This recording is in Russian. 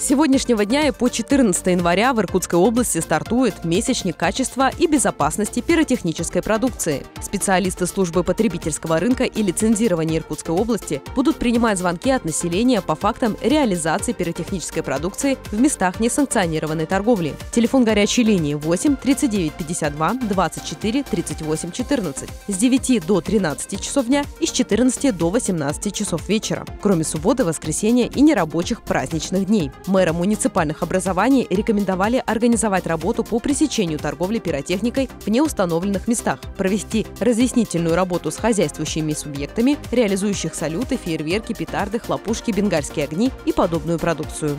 С сегодняшнего дня и по 14 января в Иркутской области стартует месячник качества и безопасности пиротехнической продукции. Специалисты службы потребительского рынка и лицензирования Иркутской области будут принимать звонки от населения по фактам реализации пиротехнической продукции в местах несанкционированной торговли. Телефон горячей линии 8 39 52 24 38 14 с 9 до 13 часов дня и с 14 до 18 часов вечера, кроме субботы, воскресенья и нерабочих праздничных дней. Мэра муниципальных образований рекомендовали организовать работу по пресечению торговли пиротехникой в неустановленных местах, провести разъяснительную работу с хозяйствующими субъектами, реализующих салюты, фейерверки, петарды, хлопушки, бенгальские огни и подобную продукцию.